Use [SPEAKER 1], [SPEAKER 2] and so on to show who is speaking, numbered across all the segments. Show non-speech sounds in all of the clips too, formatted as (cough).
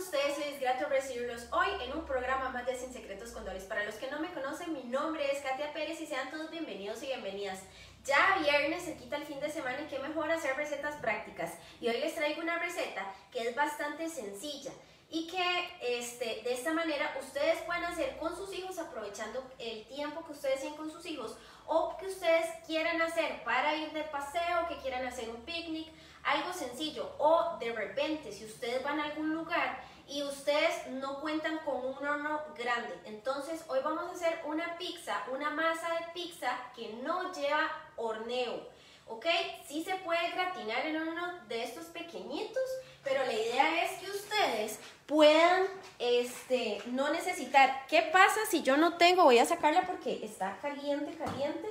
[SPEAKER 1] ustedes? Es grato recibirlos hoy en un programa más de Sin Secretos con Doris. Para los que no me conocen, mi nombre es Katia Pérez y sean todos bienvenidos y bienvenidas. Ya viernes se quita el fin de semana y qué mejor hacer recetas prácticas. Y hoy les traigo una receta que es bastante sencilla y que este, de esta manera ustedes pueden hacer con sus hijos aprovechando el tiempo que ustedes tienen con sus hijos o que ustedes quieran hacer para ir de paseo, que quieran hacer un picnic, algo sencillo o de repente si ustedes van a algún lugar y ustedes no cuentan con un horno grande. Entonces hoy vamos a hacer una pizza, una masa de pizza que no lleva horneo. ¿Ok? Sí se puede gratinar en uno de estos pequeñitos, pero la idea es que ustedes puedan este, no necesitar. ¿Qué pasa si yo no tengo? Voy a sacarla porque está caliente, caliente.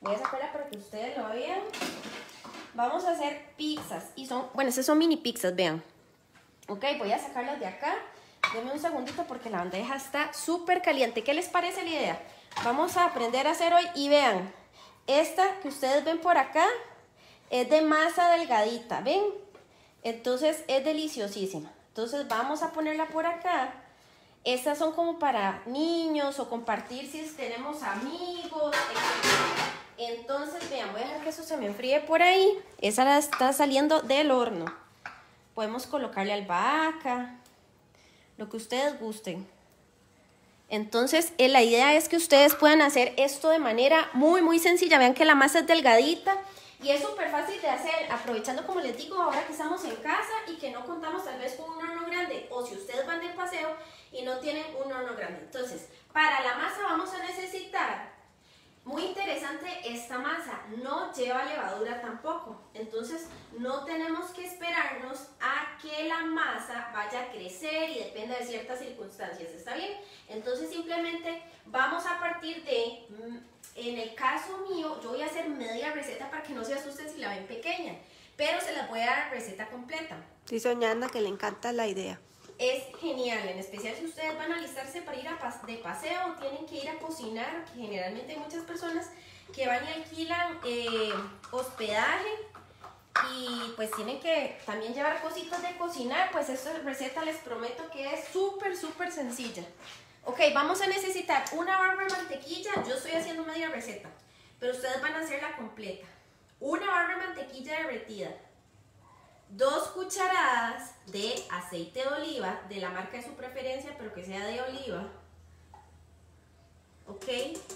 [SPEAKER 1] Voy a sacarla para que ustedes lo vean. Vamos a hacer pizzas. Y son, bueno, estas son mini pizzas, vean. Ok, voy a sacarlas de acá. Denme un segundito porque la bandeja está súper caliente. ¿Qué les parece la idea? Vamos a aprender a hacer hoy y vean, esta que ustedes ven por acá es de masa delgadita, ¿ven? Entonces es deliciosísima. Entonces vamos a ponerla por acá. Estas son como para niños o compartir si tenemos amigos. Entonces, vean, voy a dejar que eso se me enfríe por ahí. Esa está saliendo del horno. Podemos colocarle albahaca, lo que ustedes gusten. Entonces, eh, la idea es que ustedes puedan hacer esto de manera muy, muy sencilla. Vean que la masa es delgadita y es súper fácil de hacer, aprovechando, como les digo, ahora que estamos en casa y que no contamos tal vez con un horno grande o si ustedes van de paseo y no tienen un horno grande. Entonces, para la masa vamos a necesitar muy interesante esta masa, no lleva levadura tampoco, entonces no tenemos que esperarnos a que la masa vaya a crecer y dependa de ciertas circunstancias, ¿está bien? Entonces simplemente vamos a partir de, mm, en el caso mío, yo voy a hacer media receta para que no se asusten si la ven pequeña, pero se las voy a dar receta completa.
[SPEAKER 2] Sí, soñando que le encanta la idea
[SPEAKER 1] es genial, en especial si ustedes van a alistarse para ir a de paseo o tienen que ir a cocinar, generalmente hay muchas personas que van y alquilan eh, hospedaje y pues tienen que también llevar cositas de cocinar, pues esta receta les prometo que es súper, súper sencilla. Ok, vamos a necesitar una barra de mantequilla, yo estoy haciendo media receta, pero ustedes van a hacerla completa. Una barra de mantequilla derretida, dos cucharadas de aceite de oliva, de la marca de su preferencia, pero que sea de oliva. Ok,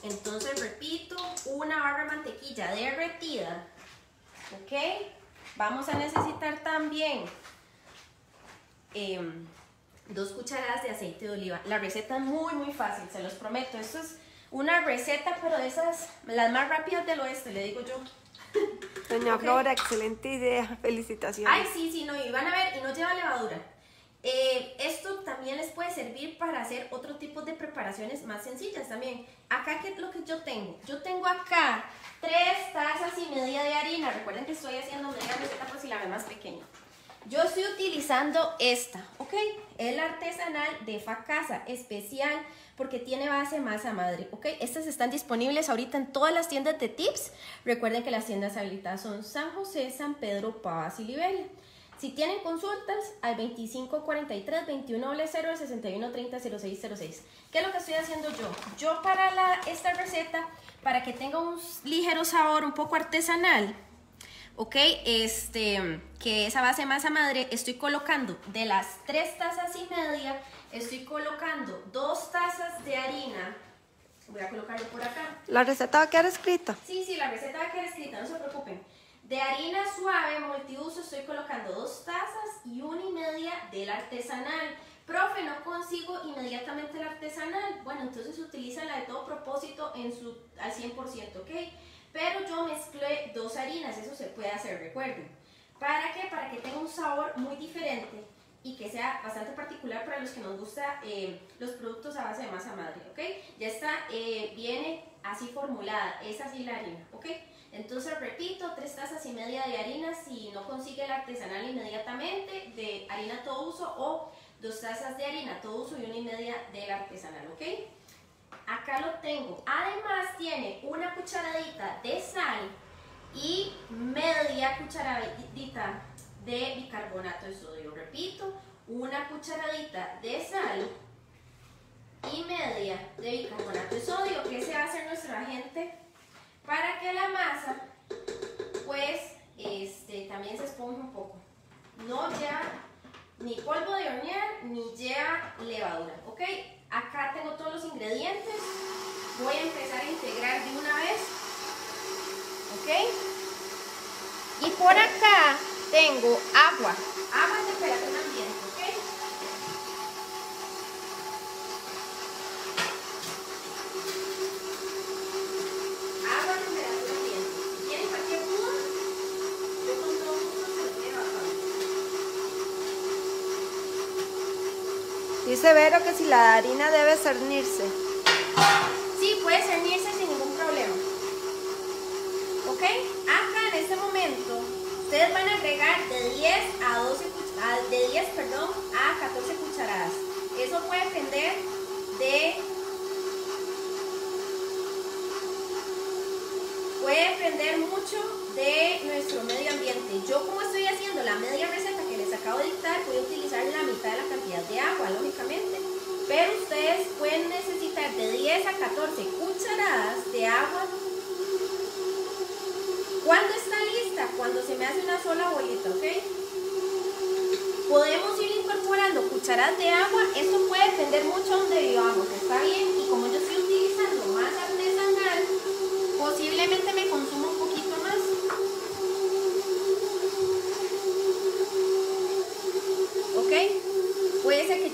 [SPEAKER 1] entonces repito, una barra de mantequilla derretida. Ok, vamos a necesitar también em, dos cucharadas de aceite de oliva. La receta es muy, muy fácil, se los prometo. Esto es una receta, pero de esas, las más rápidas del oeste, le digo yo.
[SPEAKER 2] Doña Flora, excelente idea, felicitaciones.
[SPEAKER 1] Ay, sí, sí, no, y van a ver, y no lleva levadura. Eh, esto también les puede servir para hacer otro tipo de preparaciones más sencillas también. Acá, ¿qué es lo que yo tengo? Yo tengo acá tres tazas y media de harina. Recuerden que estoy haciendo media receta por si la ven más pequeña. Yo estoy utilizando esta, ¿ok? Es la artesanal de Facasa, especial porque tiene base masa madre, ¿ok? Estas están disponibles ahorita en todas las tiendas de tips. Recuerden que las tiendas habilitadas son San José, San Pedro, Pavas y Liberia. Si tienen consultas, al 2543 2100 6130 0606. ¿Qué es lo que estoy haciendo yo? Yo para la, esta receta, para que tenga un ligero sabor un poco artesanal, ¿ok? Este, que esa base masa madre, estoy colocando de las tres tazas y media, estoy colocando dos tazas de harina. Voy a colocarlo por acá.
[SPEAKER 2] ¿La receta va a quedar escrita?
[SPEAKER 1] Sí, sí, la receta va a quedar escrita, no se preocupen. De harina suave multiuso estoy colocando dos tazas y una y media del artesanal. Profe, no consigo inmediatamente la artesanal. Bueno, entonces utiliza la de todo propósito en su, al 100%, ¿ok? Pero yo mezclé dos harinas, eso se puede hacer, recuerden. ¿Para qué? Para que tenga un sabor muy diferente y que sea bastante particular para los que nos gusta eh, los productos a base de masa madre, ¿ok? Ya está, eh, viene así formulada, es así la harina, ¿ok? Entonces repito, tres tazas y media de harina si no consigue la artesanal inmediatamente, de harina todo uso o dos tazas de harina todo uso y una y media de la artesanal, ¿ok? Acá lo tengo. Además tiene una cucharadita de sal y media cucharadita de bicarbonato de sodio. Repito, una cucharadita de sal y media de bicarbonato de sodio, que se hace nuestro agente para que la masa pues este, también se esponja un poco. No lleva ni polvo de hornear ni lleva levadura, ¿ok? Acá tengo todos los ingredientes. Voy a empezar a integrar de una vez, ¿ok? Y por acá tengo agua, agua a temperatura ambiente, ¿ok? Agua a temperatura ambiente. Si quieren cualquier duda, yo con todo gusto se lo quiero
[SPEAKER 2] Dice Vero que si la harina debe cernirse.
[SPEAKER 1] Sí, puede cernirse sin ningún problema. ¿Ok? Acá en este momento, ustedes van a agregar de 10 a 12 cuch- a- de 10, perdón, a 14 cucharadas. Eso puede depender de puede depender mucho de nuestro medio ambiente. Yo como estoy haciendo la media receta acabo de dictar, voy a utilizar la mitad de la cantidad de agua, lógicamente. Pero ustedes pueden necesitar de 10 a 14 cucharadas de agua. ¿Cuándo está lista? Cuando se me hace una sola bolita, ¿ok? Podemos ir incorporando cucharadas de agua. Esto puede depender mucho de donde vivamos, ¿está bien? Y como yo estoy utilizando más artesanal, posiblemente me consuma un poquito más. ¿Ok? Puede ser que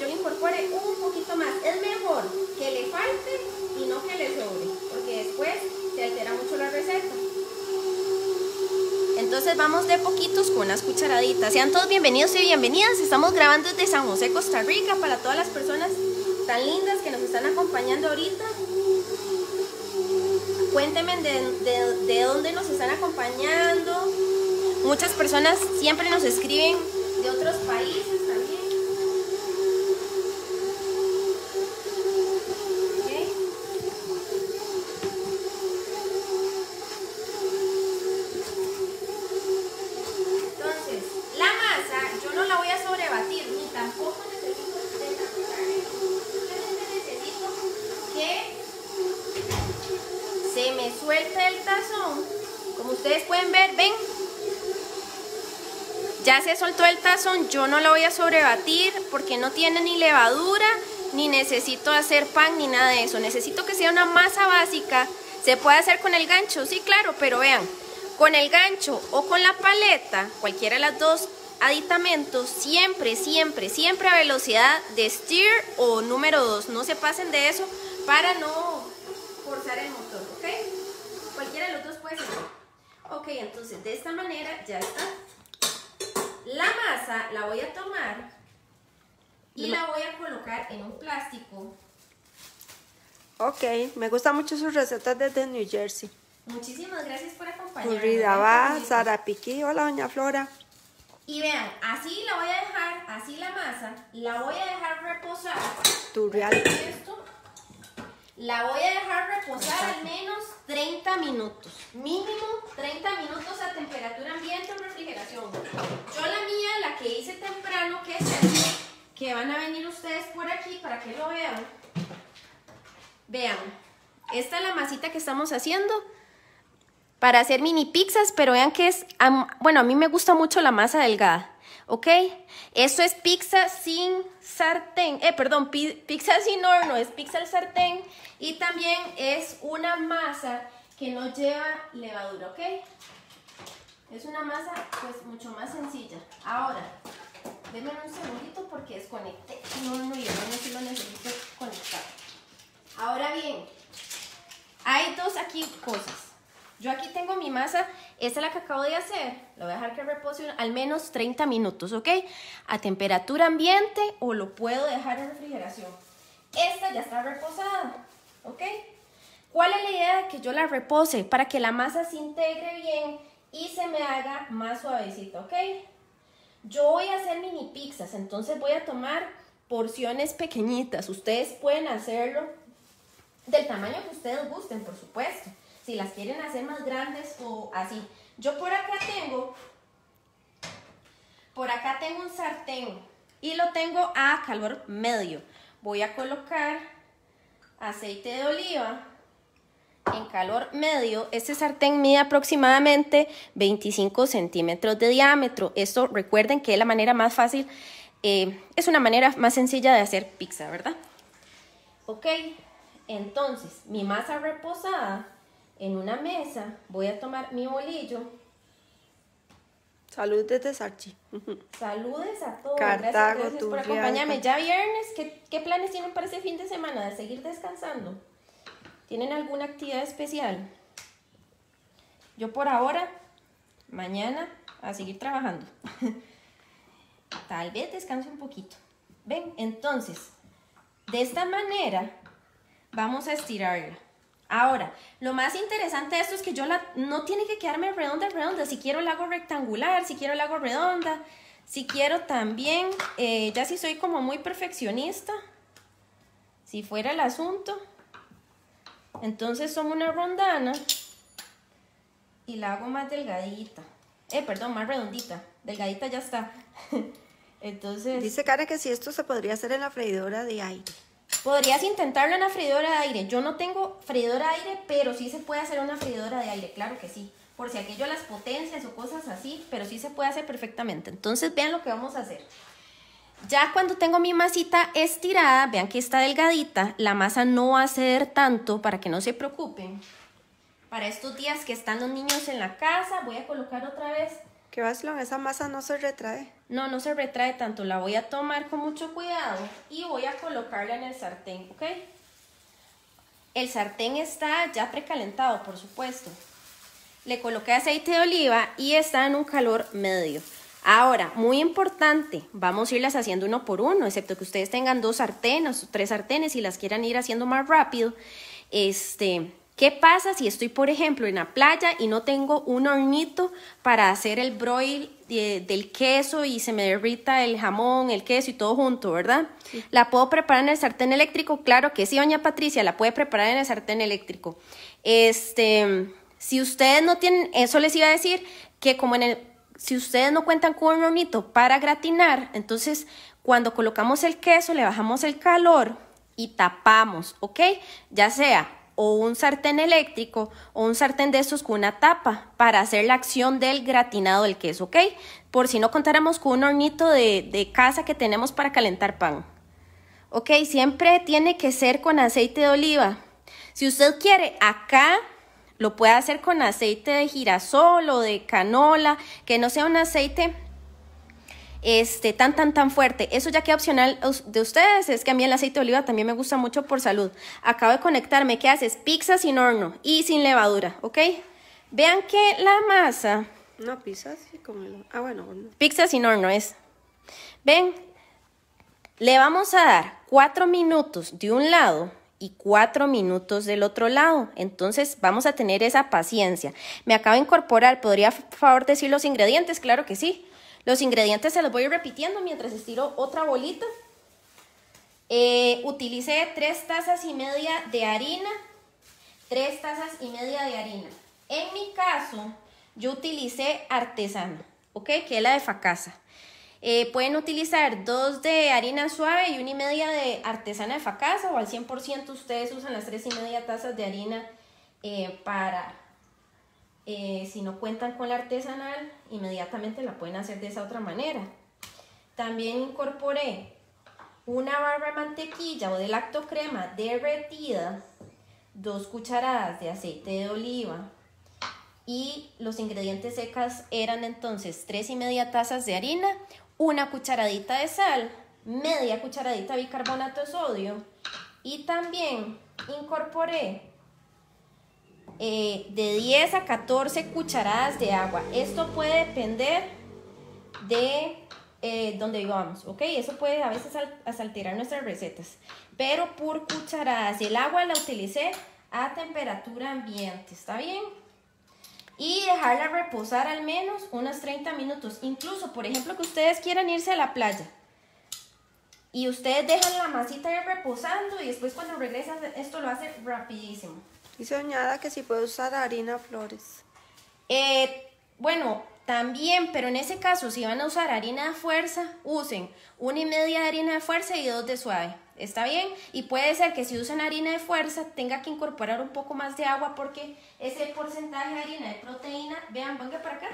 [SPEAKER 1] un poquito más. Es mejor que le falte y no que le sobre, porque después se altera mucho la receta. Entonces vamos de poquitos con unas cucharaditas. Sean todos bienvenidos y bienvenidas. Estamos grabando desde San José, Costa Rica, para todas las personas tan lindas que nos están acompañando ahorita. Cuéntenme de, de- de dónde nos están acompañando. Muchas personas siempre nos escriben de otros países también. Ok. Entonces, la masa yo no la voy a sobrebatir, ni tampoco necesito desarrollarla. Simplemente necesito que se me suelte el tazón. Como ustedes pueden ver, ven. Ya se soltó el tazón, yo no la voy a sobrebatir porque no tiene ni levadura, ni necesito hacer pan, ni nada de eso. Necesito que sea una masa básica. Se puede hacer con el gancho, sí, claro, pero vean, con el gancho o con la paleta, cualquiera de las dos aditamentos, siempre, siempre, siempre a velocidad de steer o número 2. No se pasen de eso para no forzar el motor, ¿ok? Cualquiera de los dos puede ser. Ok, entonces de esta manera ya está. La masa la voy a tomar y la voy a colocar en un plástico.
[SPEAKER 2] Ok, me gustan mucho sus recetas desde New Jersey.
[SPEAKER 1] Muchísimas gracias por permiso.
[SPEAKER 2] Sara. Hola, doña Flora.
[SPEAKER 1] Y vean, así la voy a dejar, así la masa, la voy a dejar reposar.
[SPEAKER 2] Tu real.
[SPEAKER 1] Esto, la voy a dejar reposar al menos 30 minutos. Mínimo 30 minutos a temperatura ambiente o refrigeración. Yo la mía, la que hice temprano, que es esta, que van a venir ustedes por aquí para que lo vean. Vean, esta es la masita que estamos haciendo para hacer mini pizzas, pero vean que es, bueno, a mí me gusta mucho la masa delgada, ¿ok? Esto es pizza sin sartén, eh, perdón, pi- pizza sin horno, es pizza al sartén y también es una masa que no lleva levadura, ¿ok? Es una masa pues mucho más sencilla. Ahora, denme un segundito porque desconecté el horno y el horno sí lo necesito conectar. Ahora bien, hay dos aquí cosas. Yo aquí tengo mi masa, esta es la que acabo de hacer. Lo voy a dejar que repose al menos 30 minutos, ¿ok? A temperatura ambiente o lo puedo dejar en refrigeración. Esta ya está reposada, ¿ok? ¿Cuál es la idea de que yo la repose? Para que la masa se integre bien y se me haga más suavecita, ¿ok? Yo voy a hacer mini pizzas, entonces voy a tomar porciones pequeñitas. Ustedes pueden hacerlo del tamaño que ustedes gusten, por supuesto. Si las quieren hacer más grandes o así. Yo por acá tengo Por acá tengo un sartén y lo tengo a calor medio. Voy a colocar aceite de oliva en calor medio. Este sartén mide aproximadamente 25 centímetros de diámetro. Esto recuerden que es la manera más fácil, eh, es una manera más sencilla de hacer pizza, ¿verdad? Ok, entonces mi masa reposada en una mesa, voy a tomar mi bolillo.
[SPEAKER 2] Salud desde Sarchi. (laughs)
[SPEAKER 1] Saludes a todos.
[SPEAKER 2] Cartago,
[SPEAKER 1] gracias, por acompañarme. Ya viernes, ¿qué, ¿qué planes tienen para este fin de semana? ¿De seguir descansando? ¿Tienen alguna actividad especial? Yo por ahora, mañana, a seguir trabajando. (laughs) Tal vez descanse un poquito. Ven, entonces, de esta manera vamos a estirarla. Ahora, lo más interesante de esto es que yo la, no tiene que quedarme redonda, redonda. Si quiero la hago rectangular, si quiero la hago redonda, si quiero también, eh, ya si soy como muy perfeccionista, si fuera el asunto, entonces son una rondana y la hago más delgadita. Eh, perdón, más redondita. Delgadita ya está. (laughs) Entonces.
[SPEAKER 2] Dice Karen que si esto se podría hacer en la freidora de aire.
[SPEAKER 1] Podrías intentarlo en la freidora de aire. Yo no tengo freidora de aire, pero sí se puede hacer una freidora de aire, claro que sí. Por si aquello las potencias o cosas así, pero sí se puede hacer perfectamente. Entonces vean lo que vamos a hacer. Ya cuando tengo mi masita estirada, vean que está delgadita, la masa no va a ceder tanto para que no se preocupen. Para estos días que están los niños en la casa, voy a colocar otra vez.
[SPEAKER 2] ¿Qué vacilón? Esa masa no se retrae.
[SPEAKER 1] No, no se retrae tanto. La voy a tomar con mucho cuidado y voy a colocarla en el sartén, ¿ok? El sartén está ya precalentado, por supuesto. Le coloqué aceite de oliva y está en un calor medio. Ahora, muy importante, vamos a irlas haciendo uno por uno, excepto que ustedes tengan dos sartenes o tres sartenes y las quieran ir haciendo más rápido. Este, ¿Qué pasa si estoy, por ejemplo, en la playa y no tengo un hornito para hacer el broil del queso y se me derrita el jamón, el queso y todo junto, ¿verdad? ¿La puedo preparar en el sartén eléctrico? Claro que sí, doña Patricia, la puede preparar en el sartén eléctrico. Este, si ustedes no tienen, eso les iba a decir que como en el si ustedes no cuentan con un hornito para gratinar, entonces cuando colocamos el queso le bajamos el calor y tapamos, ¿ok? Ya sea o un sartén eléctrico o un sartén de estos con una tapa para hacer la acción del gratinado del queso, ¿ok? Por si no contáramos con un hornito de, de casa que tenemos para calentar pan. ¿Ok? Siempre tiene que ser con aceite de oliva. Si usted quiere acá lo puede hacer con aceite de girasol o de canola, que no sea un aceite este, tan, tan, tan fuerte. Eso ya queda opcional de ustedes. Es que a mí el aceite de oliva también me gusta mucho por salud. Acabo de conectarme. ¿Qué haces? Pizza sin horno y sin levadura, ¿ok? Vean que la masa...
[SPEAKER 2] No, pizza sí, como el... Ah, bueno, horno.
[SPEAKER 1] Pizza sin horno es. Ven, le vamos a dar cuatro minutos de un lado y cuatro minutos del otro lado. Entonces vamos a tener esa paciencia. Me acabo de incorporar, ¿podría por favor decir los ingredientes? Claro que sí. Los ingredientes se los voy repitiendo mientras estiro otra bolita. Eh, utilicé tres tazas y media de harina, tres tazas y media de harina. En mi caso, yo utilicé artesana, ¿ok? Que es la de Facasa. Eh, pueden utilizar dos de harina suave y una y media de artesana de facasa o al 100% ustedes usan las tres y media tazas de harina eh, para, eh, si no cuentan con la artesanal, inmediatamente la pueden hacer de esa otra manera. También incorporé una barra de mantequilla o de lactocrema derretida, dos cucharadas de aceite de oliva, y los ingredientes secas eran entonces tres y media tazas de harina, una cucharadita de sal, media cucharadita de bicarbonato de sodio y también incorporé eh, de 10 a 14 cucharadas de agua. Esto puede depender de eh, donde vivamos, ¿ok? Eso puede a veces alterar nuestras recetas, pero por cucharadas. El agua la utilicé a temperatura ambiente, ¿está bien? y dejarla reposar al menos unos 30 minutos. Incluso, por ejemplo, que ustedes quieran irse a la playa y ustedes dejan la masita ahí reposando y después cuando regresan esto lo hace rapidísimo.
[SPEAKER 2] Y soñada que si puede usar harina flores.
[SPEAKER 1] Eh, bueno, También, pero en ese caso, si van a usar harina de fuerza, usen una y media de harina de fuerza y dos de suave. ¿Está bien? Y puede ser que si usan harina de fuerza tenga que incorporar un poco más de agua porque ese porcentaje de harina de proteína, vean, venga para acá.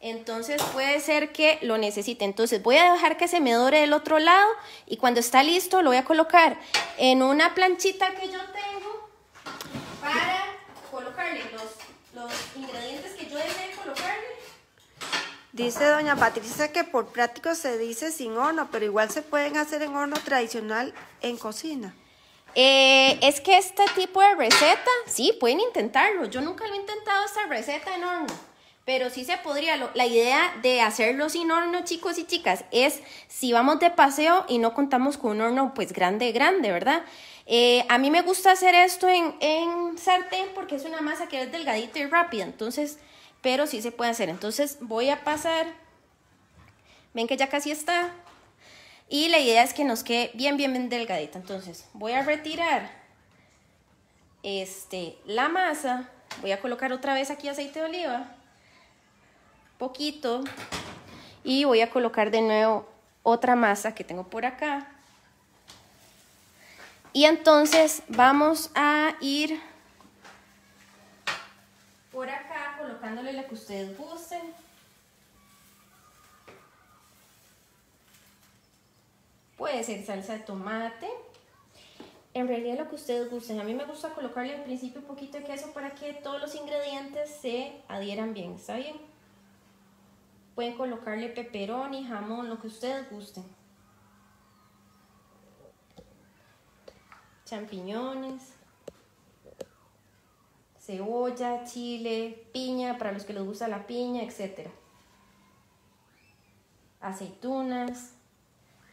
[SPEAKER 1] Entonces puede ser que lo necesite. Entonces voy a dejar que se me dore del otro lado y cuando está listo lo voy a colocar en una planchita que yo tengo para colocarle los, los ingredientes que yo desee colocarle.
[SPEAKER 2] Dice doña Patricia que por práctico se dice sin horno, pero igual se pueden hacer en horno tradicional en cocina.
[SPEAKER 1] Eh, es que este tipo de receta, sí, pueden intentarlo. Yo nunca lo he intentado esta receta en horno. Pero sí se podría, la idea de hacerlo sin horno, chicos y chicas, es si vamos de paseo y no contamos con un horno pues grande, grande, ¿verdad? Eh, a mí me gusta hacer esto en, en sartén porque es una masa que es delgadita y rápida, entonces, pero sí se puede hacer. Entonces voy a pasar, ven que ya casi está, y la idea es que nos quede bien, bien, bien delgadita. Entonces voy a retirar este, la masa, voy a colocar otra vez aquí aceite de oliva poquito y voy a colocar de nuevo otra masa que tengo por acá. Y entonces vamos a ir por acá colocándole la que ustedes gusten. Puede ser salsa de tomate. En realidad lo que ustedes gusten. A mí me gusta colocarle al principio un poquito de queso para que todos los ingredientes se adhieran bien. ¿Está bien? Pueden colocarle peperoni, jamón, lo que ustedes gusten. Champiñones, cebolla, chile, piña, para los que les gusta la piña, etc. Aceitunas,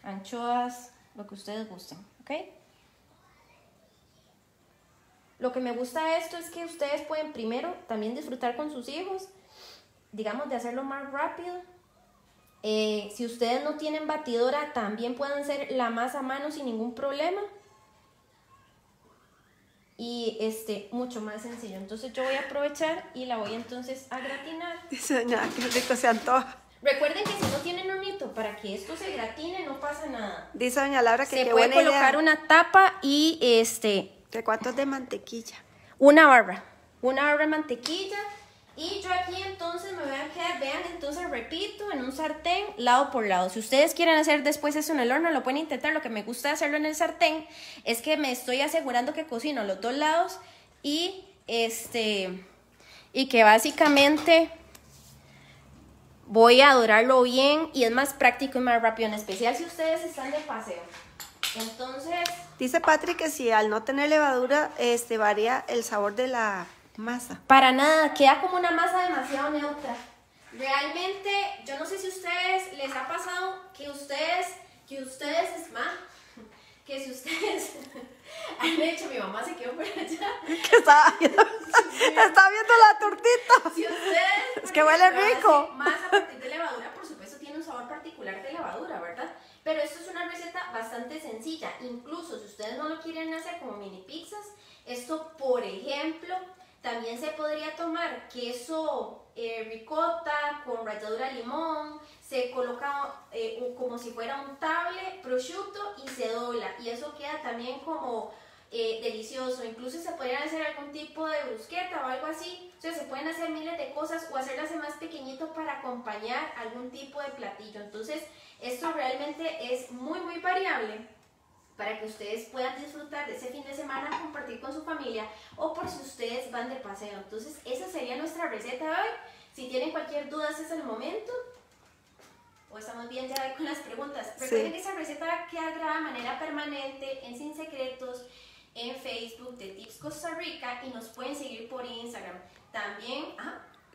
[SPEAKER 1] anchoas, lo que ustedes gusten, ¿ok? Lo que me gusta de esto es que ustedes pueden primero también disfrutar con sus hijos digamos, de hacerlo más rápido. Eh, si ustedes no tienen batidora, también pueden hacer la masa a mano sin ningún problema. Y este, mucho más sencillo. Entonces yo voy a aprovechar y la voy entonces a gratinar.
[SPEAKER 2] Dice doña, qué rico se antoja.
[SPEAKER 1] Recuerden que si no tienen hornito, para que esto se gratine no pasa nada.
[SPEAKER 2] Dice doña Laura que
[SPEAKER 1] se puede colocar una tapa y este...
[SPEAKER 2] ¿De cuántos de mantequilla?
[SPEAKER 1] Una barra. Una barra de mantequilla y yo aquí entonces me voy a quedar, vean, entonces repito, en un sartén, lado por lado. Si ustedes quieren hacer después eso en el horno, lo pueden intentar. Lo que me gusta hacerlo en el sartén es que me estoy asegurando que cocino los dos lados y este y que básicamente voy a dorarlo bien y es más práctico y más rápido, en especial si ustedes están de paseo. Entonces...
[SPEAKER 2] Dice Patrick que si al no tener levadura, este varía el sabor de la masa.
[SPEAKER 1] Para nada, queda como una masa demasiado neutra. Realmente, yo no sé si a ustedes les ha pasado que ustedes, que ustedes, es más, que si ustedes (laughs) han hecho, mi mamá se quedó por allá. (laughs)
[SPEAKER 2] Que está, (laughs) está viendo la tortita.
[SPEAKER 1] Si ustedes.
[SPEAKER 2] Es que huele rico.
[SPEAKER 1] Más a partir de levadura, por supuesto, tiene un sabor particular de levadura, ¿verdad? Pero esto es una receta bastante sencilla. Incluso si ustedes no lo quieren hacer como mini pizzas, esto, por ejemplo, también se podría tomar queso eh, ricota con ralladura limón, se coloca eh, como si fuera un table prosciutto y se dobla y eso queda también como eh, delicioso. Incluso se podría hacer algún tipo de brusqueta o algo así. O sea, se pueden hacer miles de cosas o hacerlas más pequeñito para acompañar algún tipo de platillo. Entonces, esto realmente es muy, muy variable para que ustedes puedan disfrutar de ese fin de semana, compartir con su familia o por si ustedes van de paseo. Entonces, esa sería nuestra receta de hoy. Si tienen cualquier duda, ese es el momento. O estamos bien ya con las preguntas. Recuerden que esa receta queda grabada de manera permanente en Sin Secretos, en Facebook de Tips Costa Rica y nos pueden seguir por Instagram. También,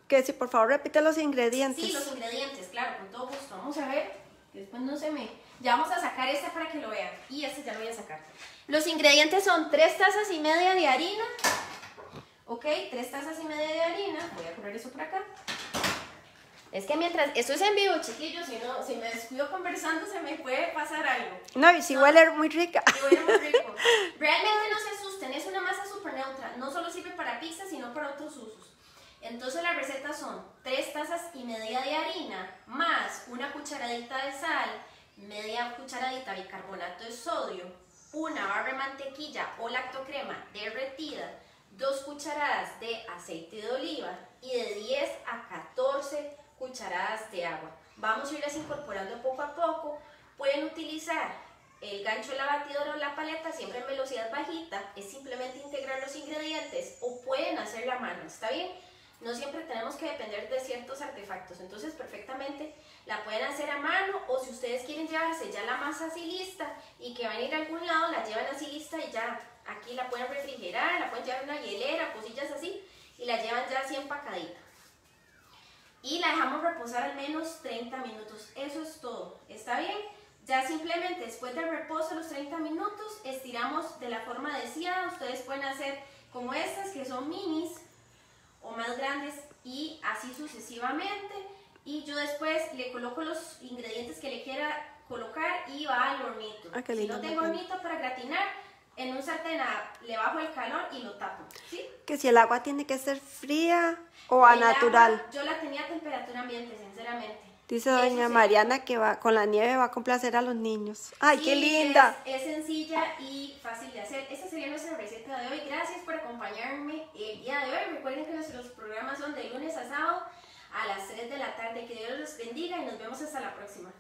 [SPEAKER 2] Que si por favor repite los ingredientes.
[SPEAKER 1] Sí, los ingredientes, claro, con todo gusto. Vamos a ver, después no se me ya vamos a sacar este para que lo vean. Y este ya lo voy a sacar. Los ingredientes son 3 tazas y media de harina. Ok, 3 tazas y media de harina. Voy a poner eso por acá. Es que mientras, esto es en vivo, chiquillos, si, no, si me descuido conversando se me puede pasar algo.
[SPEAKER 2] No, y si huele muy rica.
[SPEAKER 1] Sí, huele muy rico. (laughs) Realmente no se asusten, es una masa súper neutra. No solo sirve para pizza, sino para otros usos. Entonces las recetas son 3 tazas y media de harina más una cucharadita de sal, media cucharadita de bicarbonato de sodio, una barra de mantequilla o lactocrema derretida, 2 cucharadas de aceite de oliva y de 10 a 14 cucharadas de agua. Vamos a irlas incorporando poco a poco. Pueden utilizar el gancho la batidora o la paleta siempre en velocidad bajita. Es simplemente integrar los ingredientes o pueden hacer la mano, ¿está bien? No siempre tenemos que depender de ciertos artefactos, entonces perfectamente la pueden hacer a mano o si ustedes quieren llevarse ya la masa así lista y que van a ir a algún lado, la llevan así lista y ya aquí la pueden refrigerar, la pueden llevar en una hielera, cosillas así y la llevan ya así empacadita. Y la dejamos reposar al menos 30 minutos, eso es todo, ¿está bien? Ya simplemente después del reposo, los 30 minutos, estiramos de la forma deseada, ustedes pueden hacer como estas que son minis, o más grandes y así sucesivamente. Y yo después le coloco los ingredientes que le quiera colocar y va al hornito.
[SPEAKER 2] Ah,
[SPEAKER 1] si no tengo hornito para gratinar, en un sartén le bajo el calor y lo tapo. ¿sí?
[SPEAKER 2] Que si el agua tiene que ser fría o a natural.
[SPEAKER 1] yo la tenía a temperatura ambiente, sinceramente.
[SPEAKER 2] Dice doña Mariana que va con la nieve va a complacer a los niños. ¡Ay, qué linda!
[SPEAKER 1] Es, sencilla y fácil de hacer. Esta sería nuestra receta de hoy. Gracias por acompañarme el día de hoy. Recuerden que nuestros programas son de lunes a sábado a las 3 de la tarde. Que Dios los bendiga y nos vemos hasta la próxima.